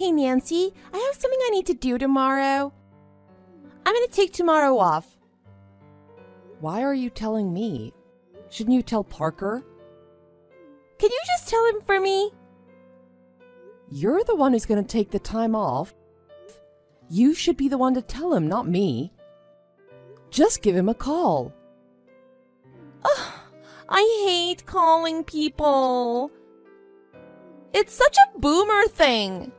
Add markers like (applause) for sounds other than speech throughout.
Hey, Nancy, I have something I need to do tomorrow. I'm going to take tomorrow off. Why are you telling me? Shouldn't you tell Parker? Can you just tell him for me? You're the one who's going to take the time off. You should be the one to tell him, not me. Just give him a call. Ugh, I hate calling people. It's such a boomer thing.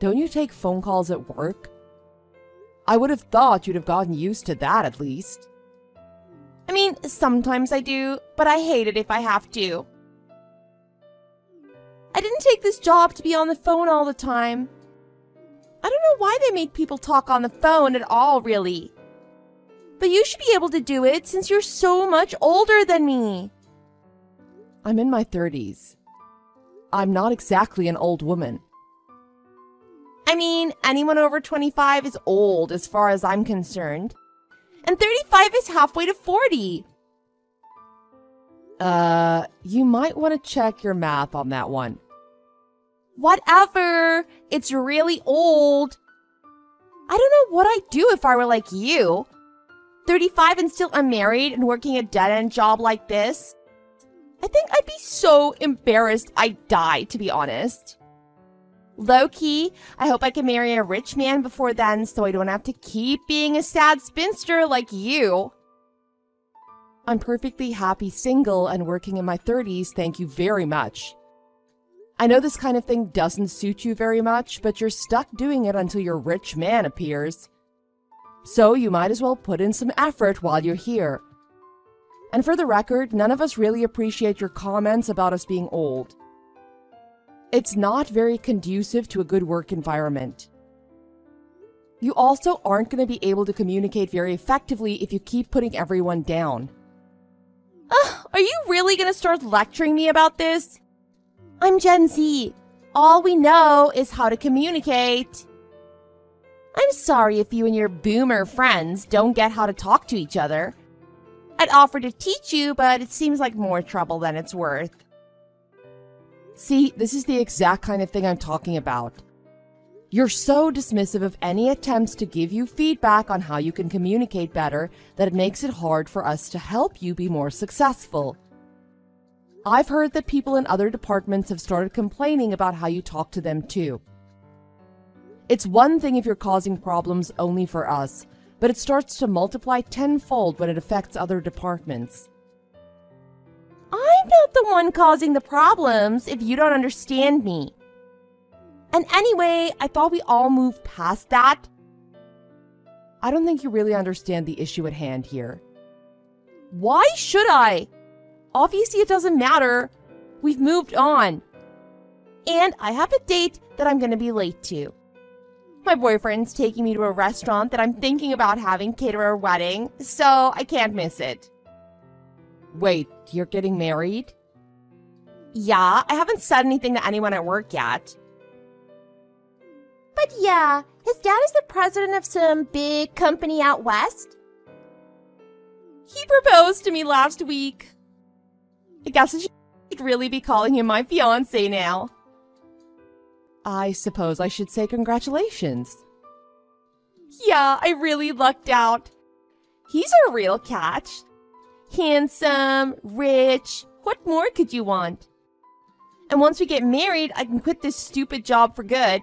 Don't you take phone calls at work? I would have thought you'd have gotten used to that at least. I mean, sometimes I do, but I hate it if I have to. I didn't take this job to be on the phone all the time. I don't know why they make people talk on the phone at all, really. But you should be able to do it since you're so much older than me. I'm in my 30s. I'm not exactly an old woman. I mean, anyone over 25 is old as far as I'm concerned. And 35 is halfway to 40. Uh, you might want to check your math on that one. Whatever. It's really old. I don't know what I'd do if I were like you. 35 and still unmarried and working a dead end job like this. I think I'd be so embarrassed I'd die, to be honest. Low key, I hope I can marry a rich man before then so I don't have to keep being a sad spinster like you. I'm perfectly happy single and working in my 30s, thank you very much. I know this kind of thing doesn't suit you very much, but you're stuck doing it until your rich man appears. So you might as well put in some effort while you're here. And for the record, none of us really appreciate your comments about us being old. It's not very conducive to a good work environment. You also aren't going to be able to communicate very effectively if you keep putting everyone down. Ugh, are you really going to start lecturing me about this? I'm Gen Z. All we know is how to communicate. I'm sorry if you and your boomer friends don't get how to talk to each other. I'd offer to teach you, but it seems like more trouble than it's worth. See, this is the exact kind of thing I'm talking about. You're so dismissive of any attempts to give you feedback on how you can communicate better that it makes it hard for us to help you be more successful. I've heard that people in other departments have started complaining about how you talk to them too. It's one thing if you're causing problems only for us, but it starts to multiply tenfold when it affects other departments. I'm not the one causing the problems if you don't understand me. And anyway, I thought we all moved past that. I don't think you really understand the issue at hand here. Why should I? Obviously, it doesn't matter. We've moved on. And I have a date that I'm going to be late to. My boyfriend's taking me to a restaurant that I'm thinking about having cater a wedding, so I can't miss it. Wait, you're getting married? Yeah, I haven't said anything to anyone at work yet. But yeah, his dad is the president of some big company out west. He proposed to me last week. I guess I should really be calling him my fiance now. I suppose I should say congratulations. Yeah, I really lucked out. He's a real catch. Handsome, rich, what more could you want? And once we get married, I can quit this stupid job for good.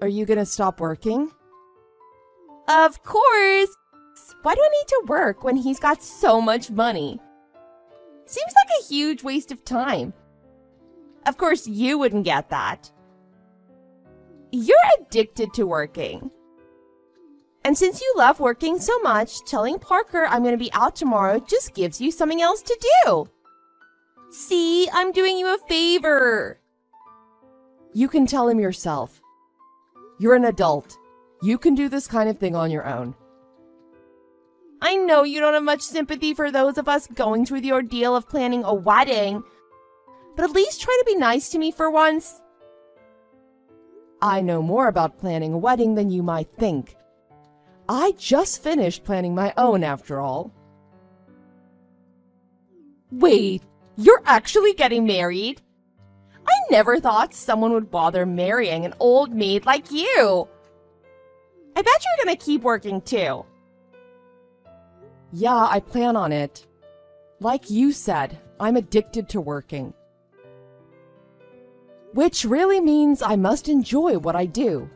Are you gonna stop working? Of course! Why do I need to work when he's got so much money? Seems like a huge waste of time. Of course, you wouldn't get that. You're addicted to working. And since you love working so much, telling Parker I'm going to be out tomorrow just gives you something else to do. See, I'm doing you a favor. You can tell him yourself. You're an adult. You can do this kind of thing on your own. I know you don't have much sympathy for those of us going through the ordeal of planning a wedding, but at least try to be nice to me for once. I know more about planning a wedding than you might think. I just finished planning my own, after all. Wait, you're actually getting married? I never thought someone would bother marrying an old maid like you. I bet you're gonna keep working too. Yeah, I plan on it. Like you said, I'm addicted to working. Which really means I must enjoy what I do.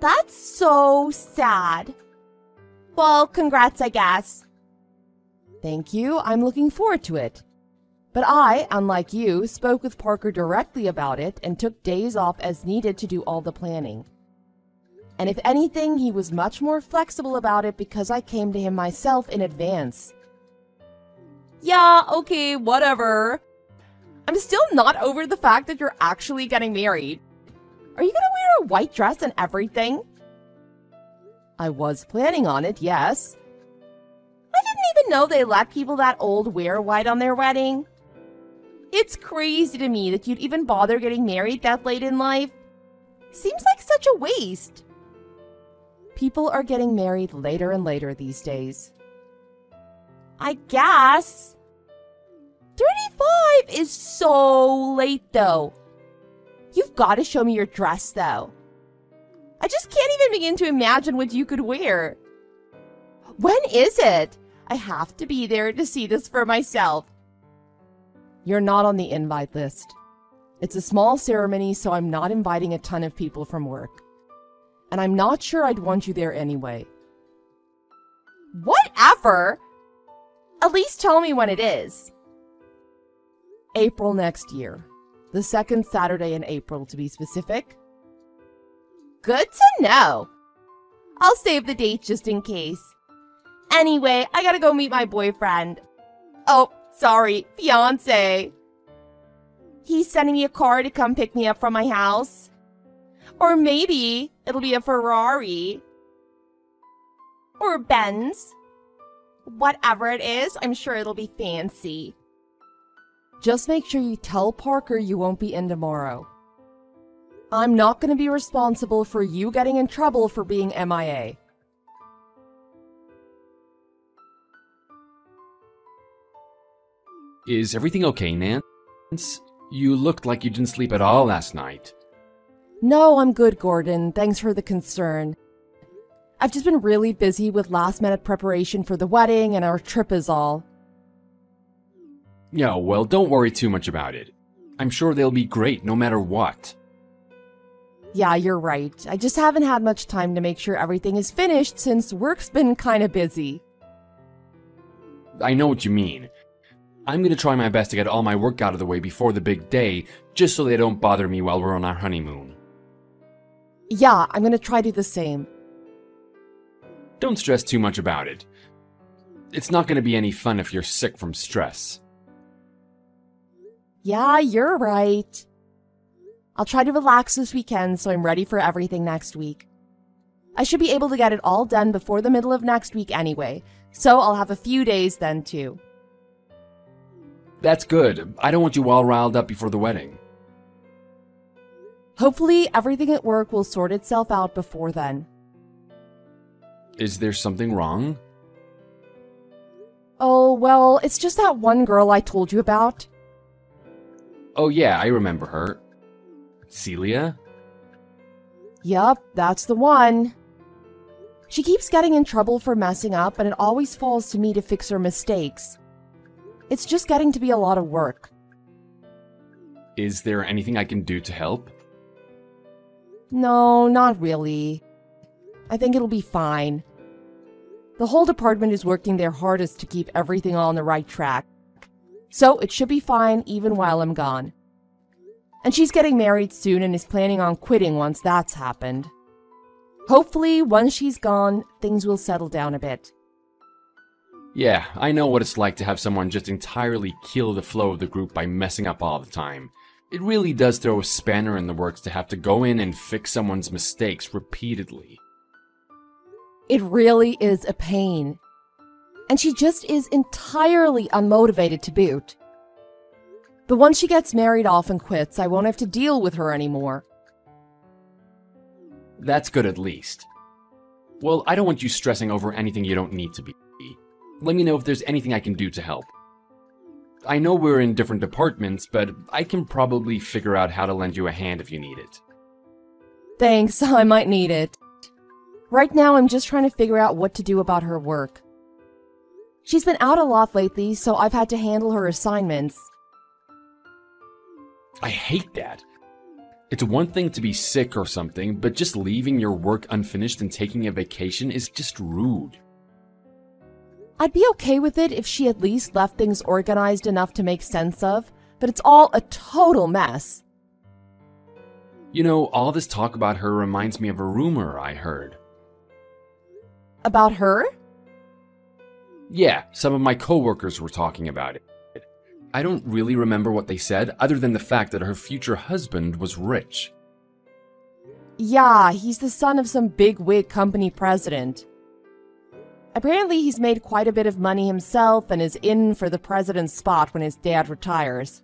That's so sad. Well, congrats, I guess. Thank you, I'm looking forward to it. But I, unlike you, spoke with Parker directly about it and took days off as needed to do all the planning. And if anything, he was much more flexible about it because I came to him myself in advance. Yeah, okay, whatever. I'm still not over the fact that you're actually getting married. Are you gonna wear a white dress and everything? I was planning on it, yes. I didn't even know they let people that old wear white on their wedding. It's crazy to me that you'd even bother getting married that late in life. Seems like such a waste. People are getting married later and later these days. I guess. 35 is so late, though. You've got to show me your dress, though. I just can't even begin to imagine what you could wear. When is it? I have to be there to see this for myself. You're not on the invite list. It's a small ceremony, so I'm not inviting a ton of people from work. And I'm not sure I'd want you there anyway. Whatever! At least tell me when it is. April next year. The second Saturday in April, to be specific. Good to know. I'll save the date just in case. Anyway, I gotta go meet my boyfriend. Oh, sorry, fiance. He's sending me a car to come pick me up from my house. Or maybe it'll be a Ferrari. Or Benz. Whatever it is, I'm sure it'll be fancy. Just make sure you tell Parker you won't be in tomorrow. I'm not going to be responsible for you getting in trouble for being MIA. Is everything okay, Nance? You looked like you didn't sleep at all last night. No, I'm good, Gordon. Thanks for the concern. I've just been really busy with last minute preparation for the wedding and our trip is all. Yeah, well, don't worry too much about it. I'm sure they'll be great no matter what. Yeah, you're right. I just haven't had much time to make sure everything is finished since work's been kinda busy. I know what you mean. I'm gonna try my best to get all my work out of the way before the big day, just so they don't bother me while we're on our honeymoon. Yeah, I'm gonna try to do the same. Don't stress too much about it. It's not gonna be any fun if you're sick from stress. Yeah, you're right. I'll try to relax this weekend so I'm ready for everything next week. I should be able to get it all done before the middle of next week anyway, so I'll have a few days then too. That's good. I don't want you all riled up before the wedding. Hopefully, everything at work will sort itself out before then. Is there something wrong? Oh, well, it's just that one girl I told you about. Oh, yeah, I remember her. Celia? Yup, that's the one. She keeps getting in trouble for messing up, and it always falls to me to fix her mistakes. It's just getting to be a lot of work. Is there anything I can do to help? No, not really. I think it'll be fine. The whole department is working their hardest to keep everything on the right track. So it should be fine even while I'm gone. And she's getting married soon and is planning on quitting once that's happened. Hopefully, once she's gone, things will settle down a bit. Yeah, I know what it's like to have someone just entirely kill the flow of the group by messing up all the time. It really does throw a spanner in the works to have to go in and fix someone's mistakes repeatedly. It really is a pain. And she just is entirely unmotivated to boot. But once she gets married off and quits, I won't have to deal with her anymore. That's good at least. Well, I don't want you stressing over anything you don't need to be. Let me know if there's anything I can do to help. I know we're in different departments, but I can probably figure out how to lend you a hand if you need it. Thanks, (laughs) I might need it. Right now, I'm just trying to figure out what to do about her work. She's been out a lot lately, so I've had to handle her assignments. I hate that. It's one thing to be sick or something, but just leaving your work unfinished and taking a vacation is just rude. I'd be okay with it if she at least left things organized enough to make sense of, but it's all a total mess. You know, all this talk about her reminds me of a rumor I heard. About her? Yeah, some of my coworkers were talking about it. I don't really remember what they said, other than the fact that her future husband was rich. Yeah, he's the son of some big wig company president. Apparently, he's made quite a bit of money himself and is in for the president's spot when his dad retires.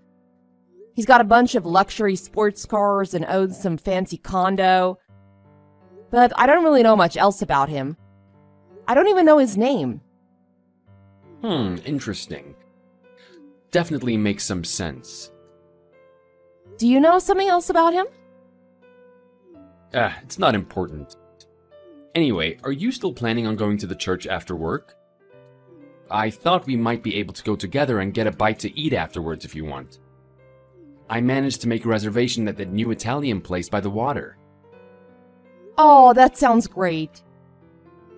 He's got a bunch of luxury sports cars and owns some fancy condo. But I don't really know much else about him. I don't even know his name. Hmm, interesting. Definitely makes some sense. Do you know something else about him? Ah, it's not important. Anyway, are you still planning on going to the church after work? I thought we might be able to go together and get a bite to eat afterwards if you want. I managed to make a reservation at that new Italian place by the water. Oh, that sounds great.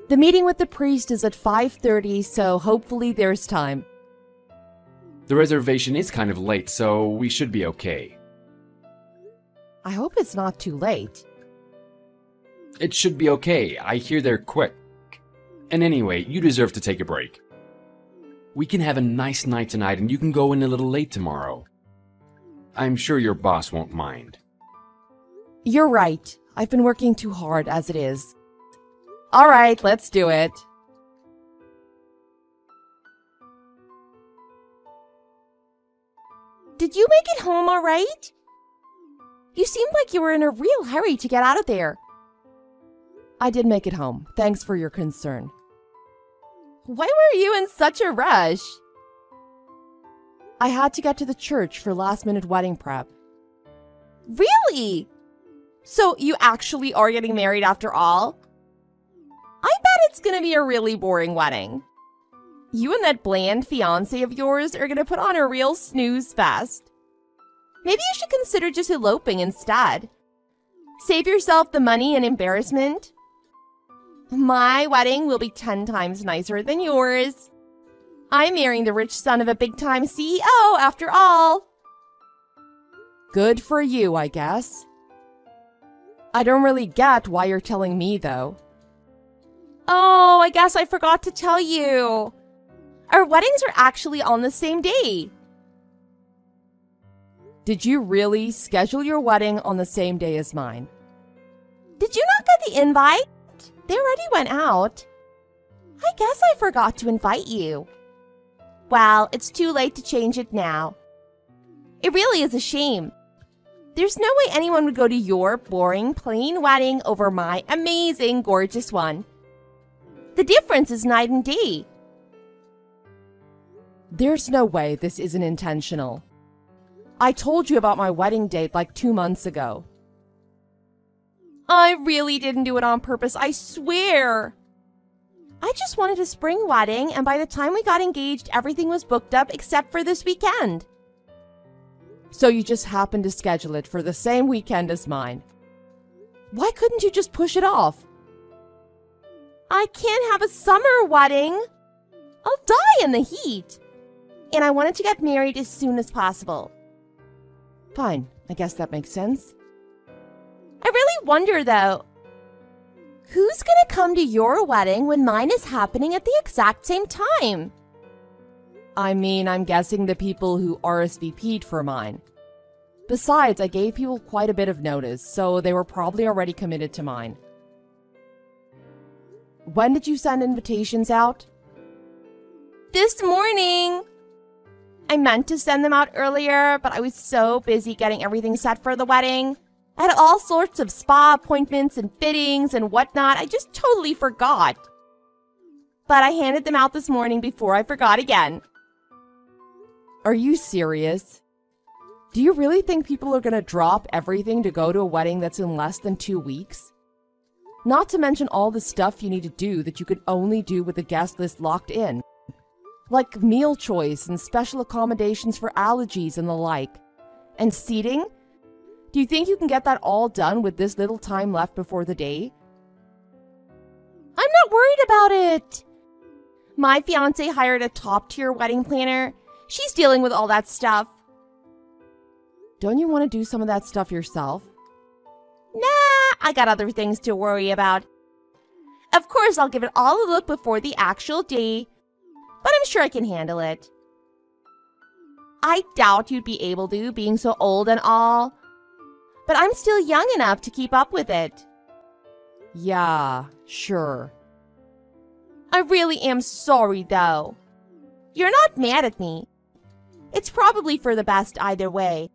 The meeting with the priest is at 5:30, so hopefully there's time. The reservation is kind of late, so we should be okay. I hope it's not too late. It should be okay. I hear they're quick. And anyway, you deserve to take a break. We can have a nice night tonight and you can go in a little late tomorrow. I'm sure your boss won't mind. You're right. I've been working too hard as it is. All right, let's do it. Did you make it home all right? You seemed like you were in a real hurry to get out of there. I did make it home. Thanks for your concern. Why were you in such a rush? I had to get to the church for last minute wedding prep. Really? So you actually are getting married after all? I bet it's gonna be a really boring wedding. You and that bland fiance of yours are gonna put on a real snooze fest. Maybe you should consider just eloping instead. Save yourself the money and embarrassment. My wedding will be 10 times nicer than yours. I'm marrying the rich son of a big time CEO after all. Good for you, I guess. I don't really get why you're telling me, though. Oh, I guess I forgot to tell you. Our weddings are actually on the same day. Did you really schedule your wedding on the same day as mine? Did you not get the invite? They already went out. I guess I forgot to invite you. Well, it's too late to change it now. It really is a shame. There's no way anyone would go to your boring, plain wedding over my amazing, gorgeous one. The difference is night and day. There's no way this isn't intentional. I told you about my wedding date like two months ago. I really didn't do it on purpose, I swear. I just wanted a spring wedding, and by the time we got engaged, everything was booked up except for this weekend. So you just happened to schedule it for the same weekend as mine. Why couldn't you just push it off? I can't have a summer wedding. I'll die in the heat. And I wanted to get married as soon as possible. Fine, I guess that makes sense. I really wonder though, who's gonna come to your wedding when mine is happening at the exact same time? I mean, I'm guessing the people who RSVP'd for mine. Besides, I gave people quite a bit of notice, so they were probably already committed to mine. When did you send invitations out? This morning. I meant to send them out earlier, but I was so busy getting everything set for the wedding. I had all sorts of spa appointments and fittings and whatnot. I just totally forgot. But I handed them out this morning before I forgot again. Are you serious? Do you really think people are gonna drop everything to go to a wedding that's in less than two weeks? Not to mention all the stuff you need to do that you could only do with the guest list locked in. Like meal choice and special accommodations for allergies and the like. And seating? Do you think you can get that all done with this little time left before the day? I'm not worried about it. My fiance hired a top tier wedding planner. She's dealing with all that stuff. Don't you want to do some of that stuff yourself? I got other things to worry about. Of course, I'll give it all a look before the actual day, but I'm sure I can handle it. I doubt you'd be able to, being so old and all, but I'm still young enough to keep up with it. Yeah, sure. I really am sorry, though. You're not mad at me. It's probably for the best either way.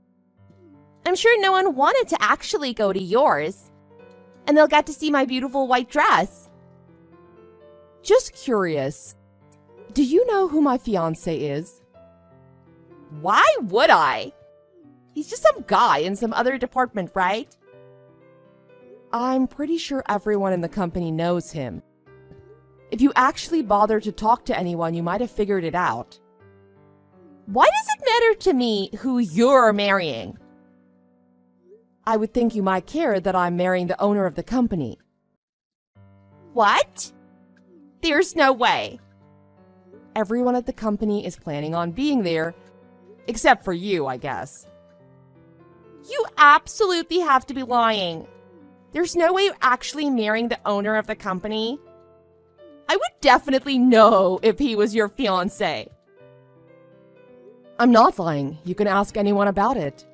I'm sure no one wanted to actually go to yours. And they'll get to see my beautiful white dress. Just curious. Do you know who my fiance is? Why would I? He's just some guy in some other department, right? I'm pretty sure everyone in the company knows him. If you actually bother to talk to anyone, you might have figured it out. Why does it matter to me who you're marrying? I would think you might care that I'm marrying the owner of the company. What? There's no way. Everyone at the company is planning on being there, except for you, I guess. You absolutely have to be lying. There's no way you're actually marrying the owner of the company. I would definitely know if he was your fiance. I'm not lying. You can ask anyone about it.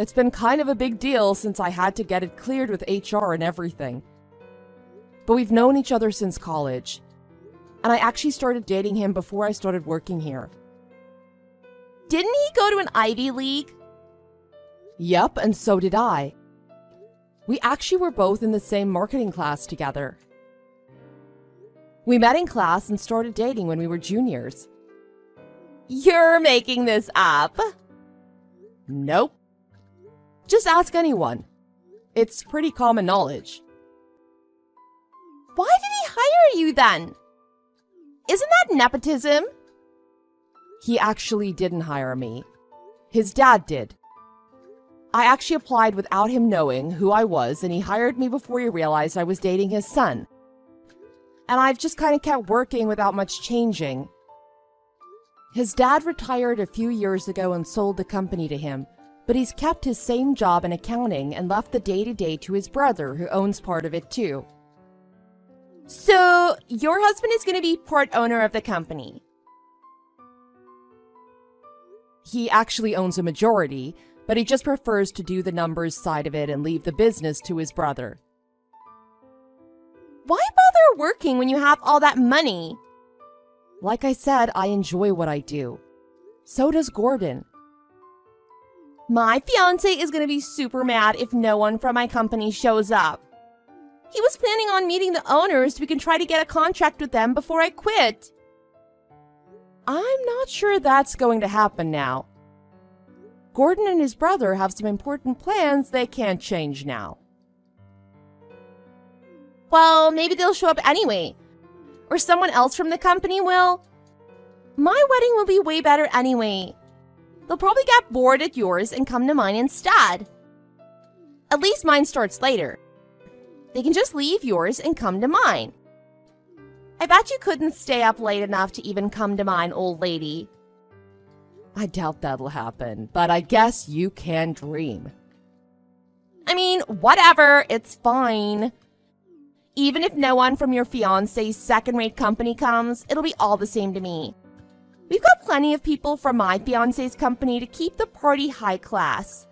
It's been kind of a big deal since I had to get it cleared with HR and everything. But we've known each other since college. And I actually started dating him before I started working here. Didn't he go to an Ivy League? Yep, and so did I. We actually were both in the same marketing class together. We met in class and started dating when we were juniors. You're making this up. Nope. Just ask anyone. It's pretty common knowledge. Why did he hire you then? Isn't that nepotism? He actually didn't hire me. His dad did. I actually applied without him knowing who I was, and he hired me before he realized I was dating his son and I've just kind of kept working without much changing. His dad retired a few years ago and sold the company to him, but he's kept his same job in accounting and left the day to day to his brother, who owns part of it too. So, your husband is going to be part owner of the company? He actually owns a majority, but he just prefers to do the numbers side of it and leave the business to his brother. Why bother working when you have all that money? Like I said, I enjoy what I do. So does Gordon. My fiance is going to be super mad if no one from my company shows up. He was planning on meeting the owners so we can try to get a contract with them before I quit. I'm not sure that's going to happen now. Gordon and his brother have some important plans they can't change now. Well, maybe they'll show up anyway. Or someone else from the company will. My wedding will be way better anyway. They'll probably get bored at yours and come to mine instead. At least mine starts later. They can just leave yours and come to mine. I bet you couldn't stay up late enough to even come to mine, old lady. I doubt that'll happen, but I guess you can dream. I mean, whatever, it's fine. Even if no one from your fiance's second rate company comes, it'll be all the same to me. We've got plenty of people from my fiance's company to keep the party high class.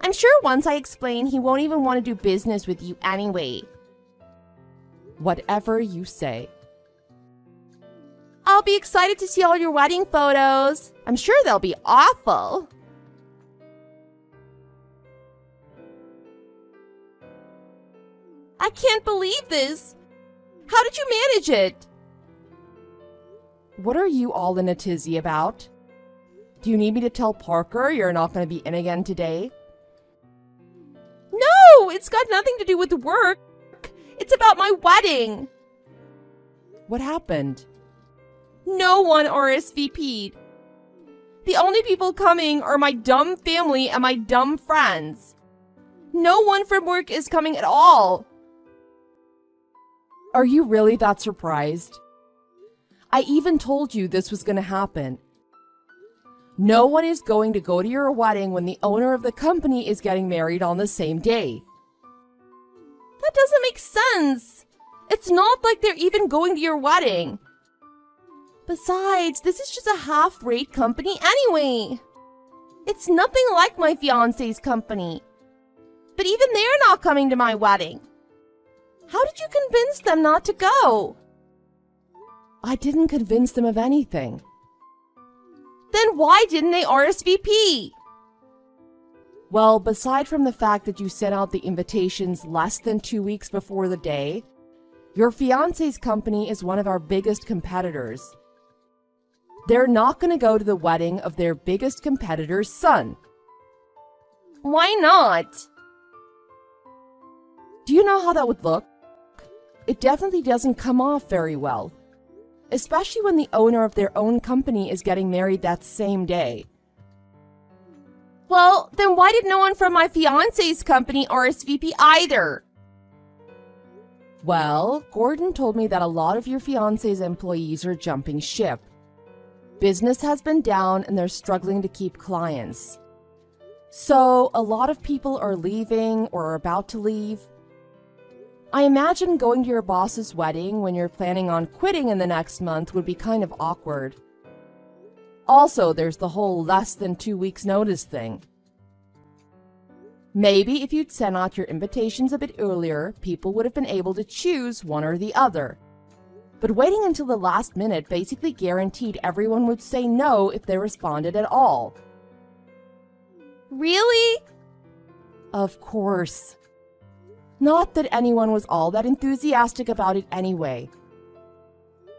I'm sure once I explain, he won't even want to do business with you anyway. Whatever you say. I'll be excited to see all your wedding photos. I'm sure they'll be awful. I can't believe this. How did you manage it? What are you all in a tizzy about? Do you need me to tell Parker you're not going to be in again today? No, it's got nothing to do with work. It's about my wedding. What happened? No one RSVP'd. The only people coming are my dumb family and my dumb friends. No one from work is coming at all. Are you really that surprised? I even told you this was going to happen. No one is going to go to your wedding when the owner of the company is getting married on the same day. That doesn't make sense. It's not like they're even going to your wedding. Besides, this is just a half rate company anyway. It's nothing like my fiance's company. But even they're not coming to my wedding. How did you convince them not to go? I didn't convince them of anything. Then why didn't they RSVP? Well, beside from the fact that you sent out the invitations less than two weeks before the day, your fiance's company is one of our biggest competitors. They're not going to go to the wedding of their biggest competitor's son. Why not? Do you know how that would look? It definitely doesn't come off very well. Especially when the owner of their own company is getting married that same day. Well, then why did no one from my fiance's company RSVP either? Well, Gordon told me that a lot of your fiance's employees are jumping ship. Business has been down and they're struggling to keep clients. So, a lot of people are leaving or are about to leave. I imagine going to your boss's wedding when you're planning on quitting in the next month would be kind of awkward. Also, there's the whole less than two weeks notice thing. Maybe if you'd sent out your invitations a bit earlier, people would have been able to choose one or the other. But waiting until the last minute basically guaranteed everyone would say no if they responded at all. Really? Of course. Not that anyone was all that enthusiastic about it anyway.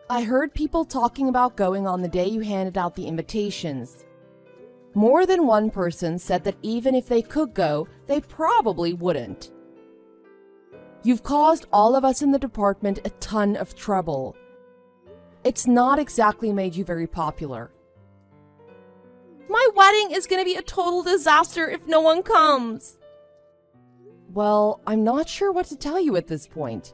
I heard people talking about going on the day you handed out the invitations. More than one person said that even if they could go, they probably wouldn't. You've caused all of us in the department a ton of trouble. It's not exactly made you very popular. My wedding is going to be a total disaster if no one comes. Well, I'm not sure what to tell you at this point.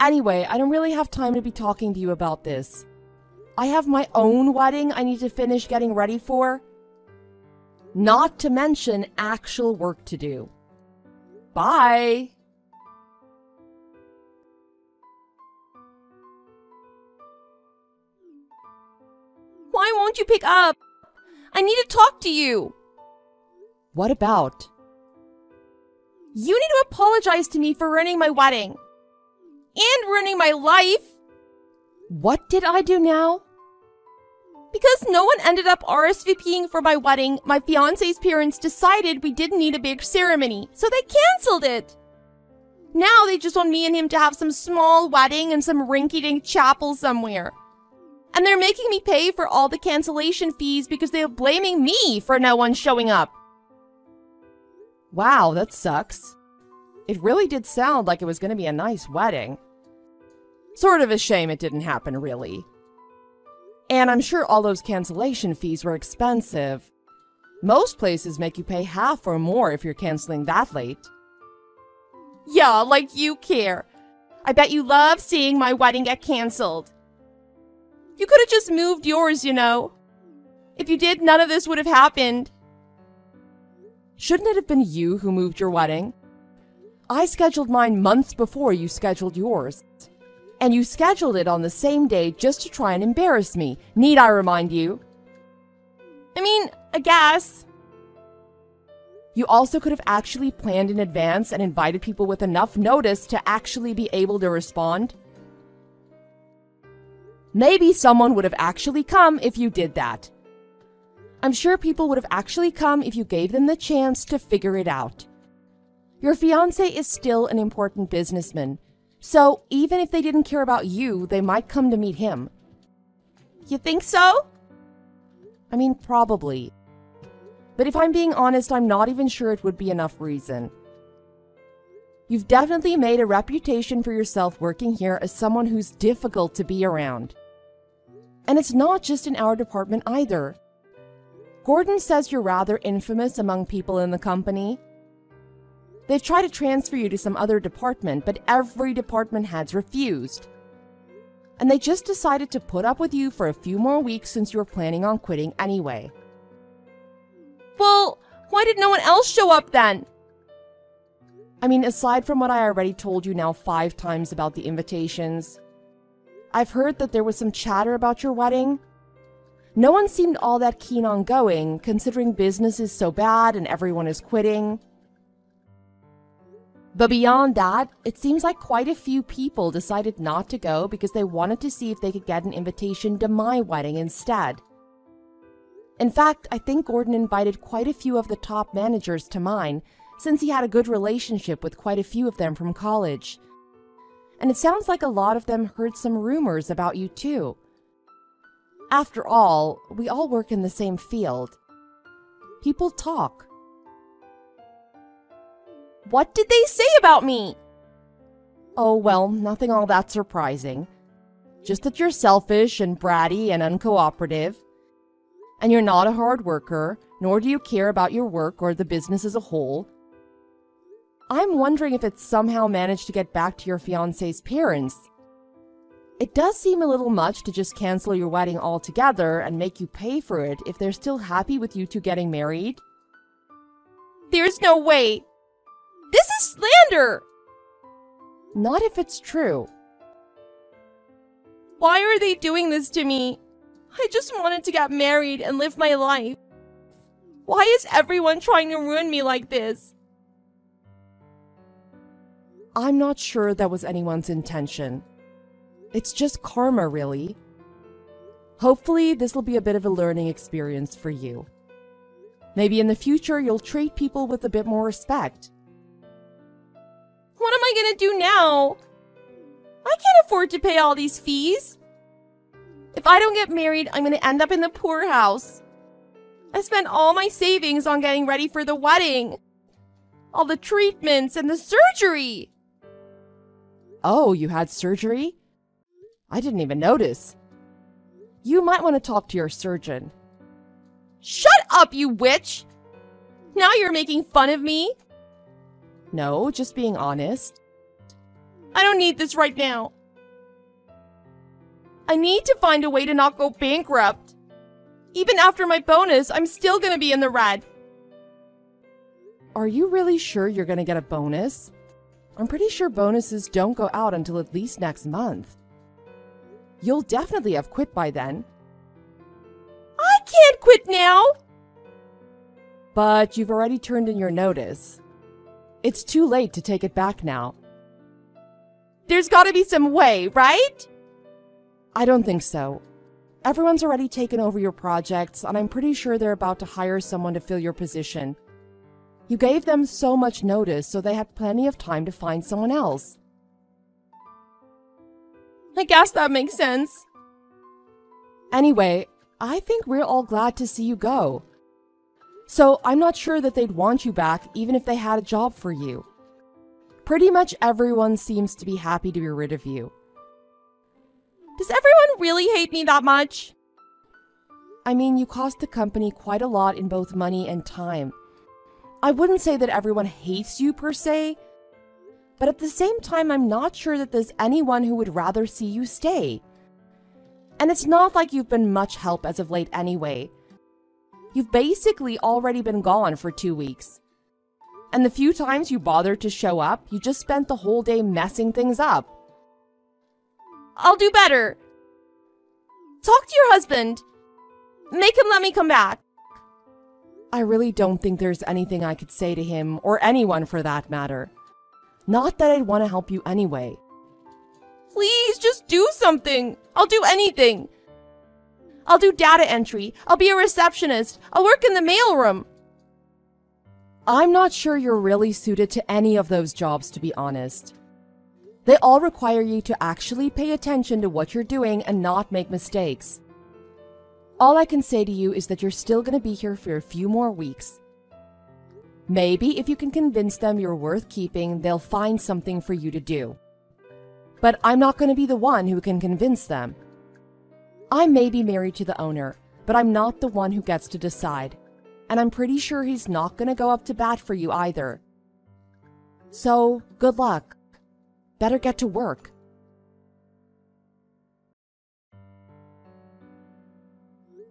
Anyway, I don't really have time to be talking to you about this. I have my own wedding I need to finish getting ready for. Not to mention actual work to do. Bye! Why won't you pick up? I need to talk to you. What about? You need to apologize to me for ruining my wedding. And ruining my life. What did I do now? Because no one ended up RSVPing for my wedding, my fiance's parents decided we didn't need a big ceremony, so they canceled it. Now they just want me and him to have some small wedding in some rinky-dink chapel somewhere. And they're making me pay for all the cancellation fees because they're blaming me for no one showing up. Wow, that sucks. It really did sound like it was going to be a nice wedding. Sort of a shame it didn't happen, really. And I'm sure all those cancellation fees were expensive. Most places make you pay half or more if you're canceling that late. Yeah, like you care. I bet you love seeing my wedding get canceled. You could have just moved yours, you know. If you did, none of this would have happened. Shouldn't it have been you who moved your wedding? I scheduled mine months before you scheduled yours. And you scheduled it on the same day just to try and embarrass me. Need I remind you? I mean, I guess. You also could have actually planned in advance and invited people with enough notice to actually be able to respond. Maybe someone would have actually come if you did that. I'm sure people would have actually come if you gave them the chance to figure it out. Your fiance is still an important businessman, so even if they didn't care about you, they might come to meet him. You think so? I mean, probably. But if I'm being honest, I'm not even sure it would be enough reason. You've definitely made a reputation for yourself working here as someone who's difficult to be around. And it's not just in our department either. Gordon says you're rather infamous among people in the company. They've tried to transfer you to some other department, but every department has refused. And they just decided to put up with you for a few more weeks since you were planning on quitting anyway. Well, why did no one else show up then? I mean, aside from what I already told you now five times about the invitations, I've heard that there was some chatter about your wedding. No one seemed all that keen on going, considering business is so bad and everyone is quitting. But beyond that, it seems like quite a few people decided not to go because they wanted to see if they could get an invitation to my wedding instead. In fact, I think Gordon invited quite a few of the top managers to mine since he had a good relationship with quite a few of them from college. And it sounds like a lot of them heard some rumors about you too. After all, we all work in the same field. People talk. What did they say about me? Oh, well, nothing all that surprising. Just that you're selfish and bratty and uncooperative. And you're not a hard worker, nor do you care about your work or the business as a whole. I'm wondering if it's somehow managed to get back to your fiance's parents. It does seem a little much to just cancel your wedding altogether and make you pay for it if they're still happy with you two getting married. There's no way. This is slander! Not if it's true. Why are they doing this to me? I just wanted to get married and live my life. Why is everyone trying to ruin me like this? I'm not sure that was anyone's intention. It's just karma, really. Hopefully, this will be a bit of a learning experience for you. Maybe in the future, you'll treat people with a bit more respect. What am I gonna do now? I can't afford to pay all these fees. If I don't get married, I'm gonna end up in the poorhouse. I spent all my savings on getting ready for the wedding. All the treatments and the surgery. Oh, you had surgery? I didn't even notice. You might want to talk to your surgeon. Shut up, you witch! Now you're making fun of me? No, just being honest. I don't need this right now. I need to find a way to not go bankrupt. Even after my bonus, I'm still gonna be in the red. Are you really sure you're gonna get a bonus? I'm pretty sure bonuses don't go out until at least next month. You'll definitely have quit by then. I can't quit now! But you've already turned in your notice. It's too late to take it back now. There's gotta be some way, right? I don't think so. Everyone's already taken over your projects, and I'm pretty sure they're about to hire someone to fill your position. You gave them so much notice, so they had plenty of time to find someone else. I guess that makes sense. Anyway, I think we're all glad to see you go. So I'm not sure that they'd want you back even if they had a job for you. Pretty much everyone seems to be happy to be rid of you. Does everyone really hate me that much? I mean, you cost the company quite a lot in both money and time. I wouldn't say that everyone hates you per se, but at the same time, I'm not sure that there's anyone who would rather see you stay. And it's not like you've been much help as of late anyway. You've basically already been gone for two weeks. And the few times you bothered to show up, you just spent the whole day messing things up. I'll do better. Talk to your husband. Make him let me come back. I really don't think there's anything I could say to him, or anyone for that matter. Not that I'd want to help you anyway. Please, just do something. I'll do anything. I'll do data entry. I'll be a receptionist. I'll work in the mailroom. I'm not sure you're really suited to any of those jobs, to be honest. They all require you to actually pay attention to what you're doing and not make mistakes. All I can say to you is that you're still going to be here for a few more weeks. Maybe if you can convince them you're worth keeping, they'll find something for you to do. But I'm not going to be the one who can convince them. I may be married to the owner, but I'm not the one who gets to decide. And I'm pretty sure he's not going to go up to bat for you either. So, good luck. Better get to work.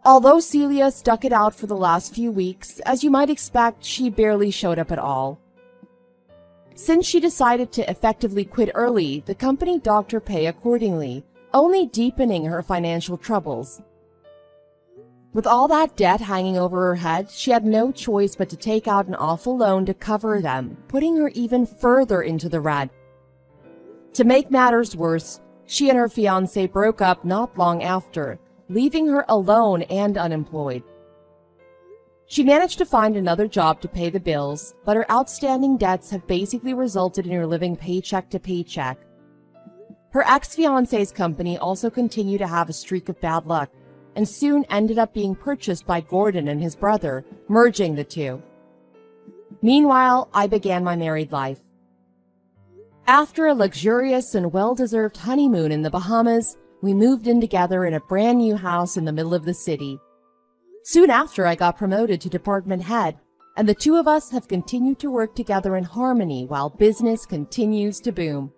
Although Celia stuck it out for the last few weeks, as you might expect, she barely showed up at all. Since she decided to effectively quit early, the company docked her pay accordingly, only deepening her financial troubles. With all that debt hanging over her head, she had no choice but to take out an awful loan to cover them, putting her even further into the red. To make matters worse, she and her fiance broke up not long after, leaving her alone and unemployed. She managed to find another job to pay the bills, but her outstanding debts have basically resulted in her living paycheck to paycheck. Her ex-fiance's company also continued to have a streak of bad luck, and soon ended up being purchased by Gordon and his brother, merging the two. Meanwhile, I began my married life. After a luxurious and well-deserved honeymoon in the Bahamas, we moved in together in a brand new house in the middle of the city. Soon after, I got promoted to department head, and the two of us have continued to work together in harmony while business continues to boom.